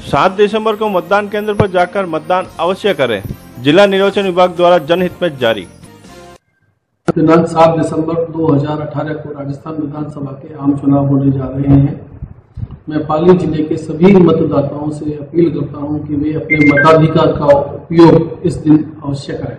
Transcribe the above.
सात दिसंबर को मतदान केंद्र पर जाकर मतदान अवश्य करें। जिला निर्वाचन विभाग द्वारा जनहित में जारी। दिनांक सात दिसंबर 2018 को राजस्थान विधानसभा के आम चुनाव होने जा रहे हैं। मैं पाली ज़िले के सभी मतदाताओं से अपील करता हूँ कि वे अपने मताधिकार का उपयोग इस दिन अवश्य करें।